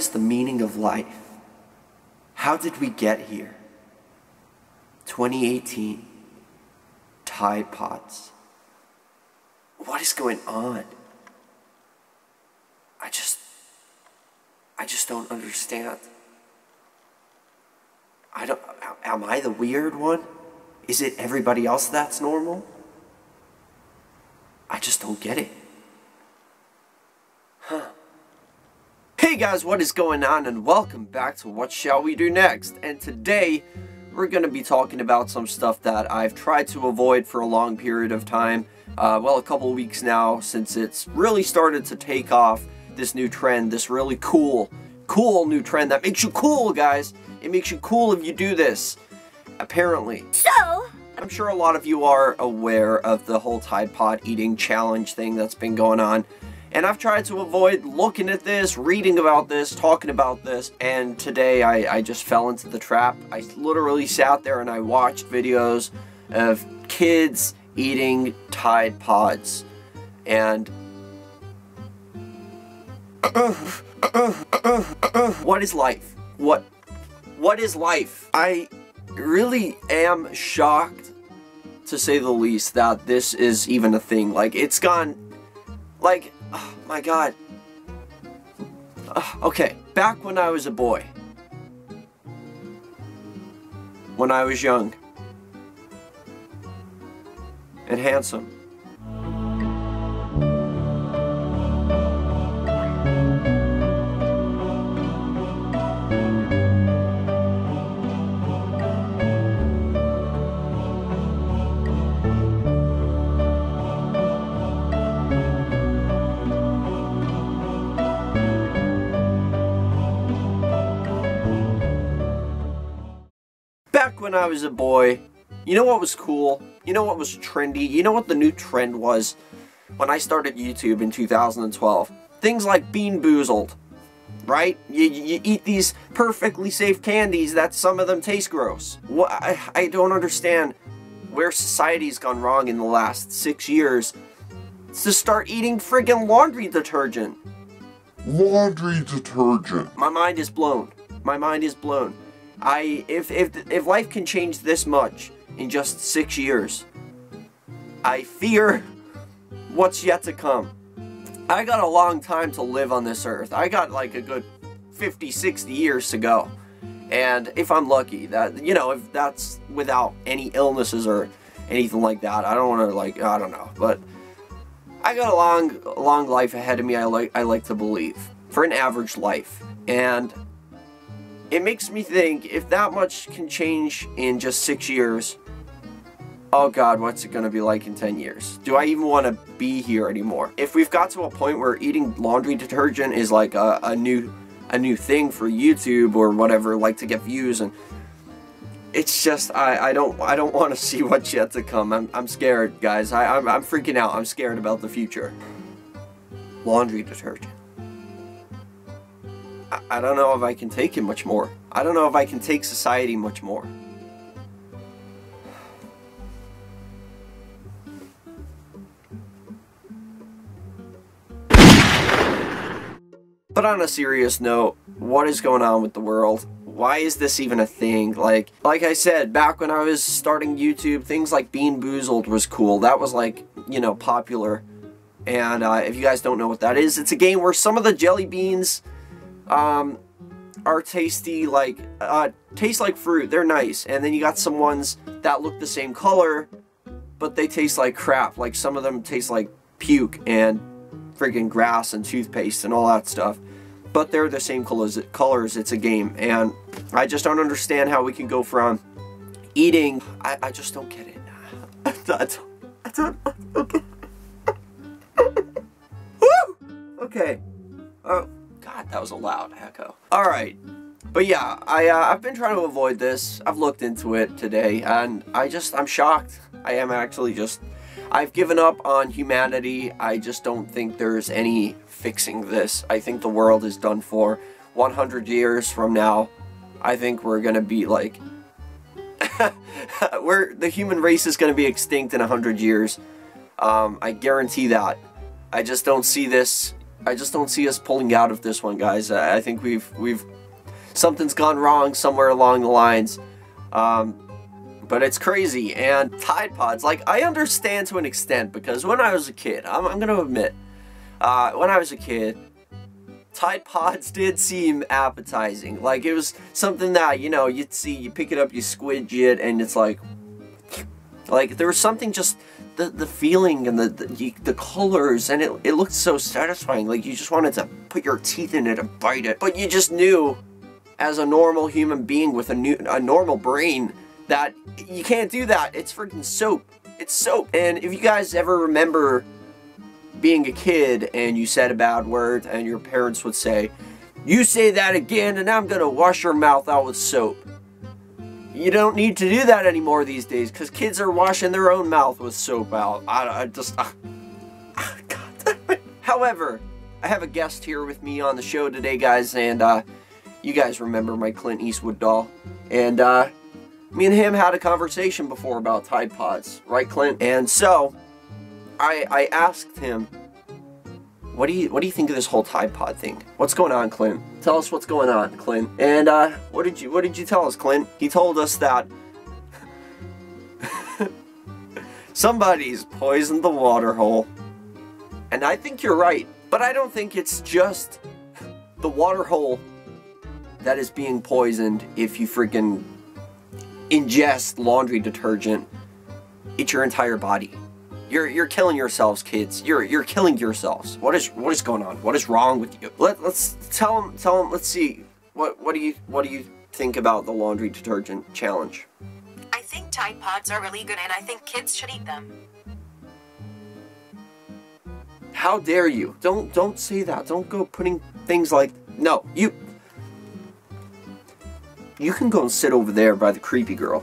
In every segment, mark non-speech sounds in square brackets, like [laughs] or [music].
is the meaning of life? How did we get here? 2018. Tide Pods. What is going on? I just. I just don't understand. I don't. Am I the weird one? Is it everybody else that's normal? I just don't get it. Huh. Hey guys, what is going on and welcome back to What Shall We Do Next? And today, we're going to be talking about some stuff that I've tried to avoid for a long period of time. Uh, well, a couple weeks now since it's really started to take off this new trend, this really cool, cool new trend that makes you cool, guys. It makes you cool if you do this, apparently. So, I'm sure a lot of you are aware of the whole Tide Pod eating challenge thing that's been going on. And I've tried to avoid looking at this, reading about this, talking about this, and today I, I just fell into the trap. I literally sat there and I watched videos of kids eating Tide Pods. And... what is life? What... What is life? I really am shocked, to say the least, that this is even a thing. Like, it's gone... Like, Oh, my god. Uh, okay, back when I was a boy. When I was young. And handsome. When I was a boy, you know what was cool? You know what was trendy? You know what the new trend was when I started YouTube in 2012? Things like Bean Boozled, right? You, you eat these perfectly safe candies that some of them taste gross. What, I, I don't understand where society's gone wrong in the last six years to start eating friggin' laundry detergent. Laundry detergent. My mind is blown. My mind is blown. I if if if life can change this much in just 6 years, I fear what's yet to come. I got a long time to live on this earth. I got like a good 50, 60 years to go. And if I'm lucky, that you know, if that's without any illnesses or anything like that, I don't want to like I don't know, but I got a long long life ahead of me. I like I like to believe for an average life. And it makes me think if that much can change in just six years, oh god, what's it going to be like in 10 years? Do I even want to be here anymore? If we've got to a point where eating laundry detergent is like a, a new a new thing for YouTube or whatever, like to get views and it's just I, I don't I don't want to [laughs] see what's yet to come. I'm, I'm scared, guys. I, I'm, I'm freaking out. I'm scared about the future. Laundry detergent. I, don't know if I can take it much more. I don't know if I can take society much more. But on a serious note, what is going on with the world? Why is this even a thing? Like, like I said, back when I was starting YouTube, things like Bean Boozled was cool. That was like, you know, popular. And uh, if you guys don't know what that is, it's a game where some of the jelly beans um, are tasty, like, uh, taste like fruit. They're nice. And then you got some ones that look the same color, but they taste like crap. Like, some of them taste like puke and friggin' grass and toothpaste and all that stuff. But they're the same colors, colors. It's a game. And I just don't understand how we can go from eating... I, I just don't get it. [laughs] I don't, I don't, [laughs] okay. God, that was a loud echo. Alright. But yeah, I, uh, I've been trying to avoid this. I've looked into it today, and I just, I'm shocked. I am actually just I've given up on humanity. I just don't think there's any fixing this. I think the world is done for. 100 years from now, I think we're gonna be like... [laughs] we're, the human race is gonna be extinct in 100 years. Um, I guarantee that. I just don't see this I just don't see us pulling out of this one, guys. I think we've we've something's gone wrong somewhere along the lines. Um, but it's crazy. And Tide Pods, like I understand to an extent because when I was a kid, I'm, I'm gonna admit, uh, when I was a kid, Tide Pods [laughs] did seem appetizing. Like it was something that you know you'd see, you pick it up, you squidge it, and it's like, like there was something just the the feeling and the the, the colors, and it it looked so satisfying. Like you just wanted to put your teeth in it and bite it, but you just knew, as a normal human being with a new a normal brain, that you can't do that. It's freaking soap. It's soap. And if you guys ever remember being a kid and you said a bad word and your parents would say, You say that again and I'm gonna wash your mouth out with soap. You don't need to do that anymore these days because kids are washing their own mouth with soap out. I, I just. Uh, God. However, I have a guest here with me on the show today, guys, and uh, you guys remember my Clint Eastwood doll. And uh, me and him had a conversation before about Tide Pods, right, Clint? And so, I I asked him, what do you what do you think of this whole Tide Pod thing? What's going on, Clint? Tell us what's going on, Clint. And uh, what did you what did you tell us, Clint? He told us that [laughs] somebody's poisoned the water hole. And I think you're right, but I don't think it's just the water hole that is being poisoned if you freaking ingest laundry detergent. It's your entire body. You're you're killing yourselves, kids. You're you're killing yourselves. What is what is going on? What is wrong with you? Let let's tell them tell them. Let's see. What what do you what do you think about the laundry detergent challenge? I think Tide Pods are really good and I think kids should eat them. How dare you? Don't don't say that. Don't go putting things like no. You you can go and sit over there by the creepy girl.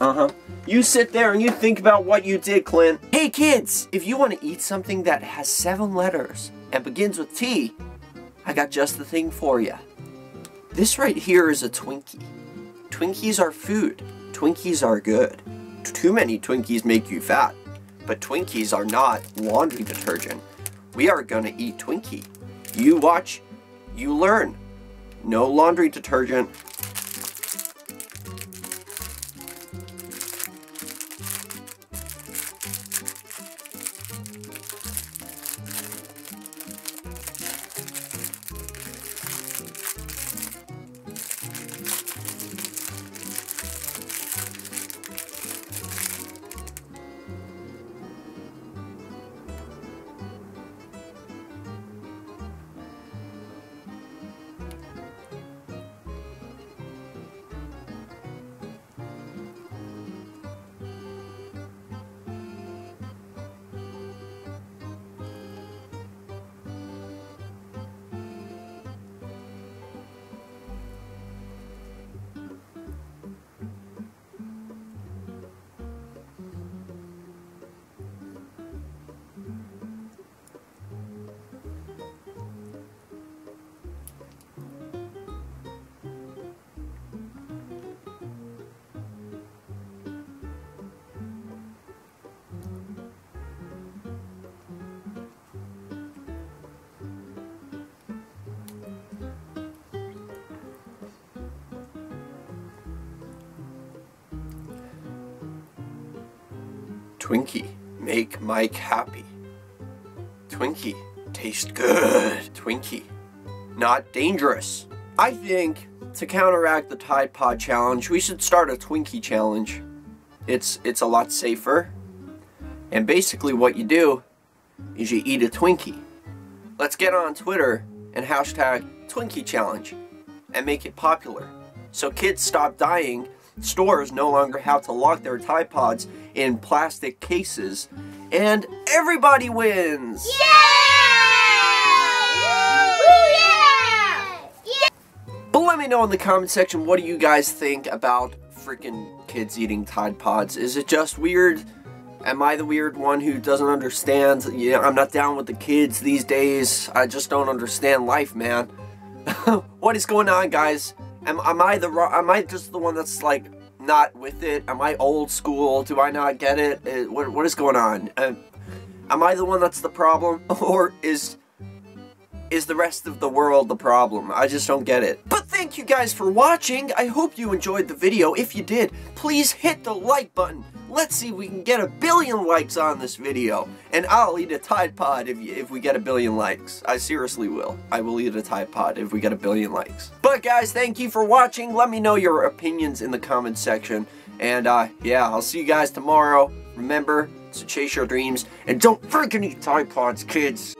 Uh huh. You sit there and you think about what you did, Clint. Hey kids, if you want to eat something that has seven letters and begins with T, I got just the thing for you. This right here is a Twinkie. Twinkies are food. Twinkies are good. Too many Twinkies make you fat. But Twinkies are not laundry detergent. We are gonna eat Twinkie. You watch, you learn. No laundry detergent. Twinkie, make Mike happy. Twinkie, taste good. Twinkie, not dangerous. I think to counteract the Tide Pod challenge, we should start a Twinkie challenge. It's it's a lot safer. And basically what you do is you eat a Twinkie. Let's get on Twitter and hashtag Twinkie challenge and make it popular. So kids stop dying stores no longer have to lock their Tide Pods in plastic cases, and everybody wins! But let me know in the comment section what do you guys think about freaking kids eating Tide Pods. Is it just weird? Am I the weird one who doesn't understand? You know, I'm not down with the kids these days. I just don't understand life, man. [laughs] what is going on, guys? Am, am I the am I just the one that's like not with it? Am I old school? Do I not get it? Uh, what, what is going on? Uh, am I the one that's the problem? [laughs] Or is is the rest of the world the problem? I just don't get it. But thank you guys for watching. I hope you enjoyed the video. If you did, please hit the like button. Let's see if we can get a billion likes on this video. And I'll eat a Tide Pod if, you, if we get a billion likes. I seriously will. I will eat a Tide Pod if we get a billion likes. But guys, thank you for watching. Let me know your opinions in the comments section. And uh, yeah, I'll see you guys tomorrow. Remember to chase your dreams and don't freaking eat Tide Pods, kids.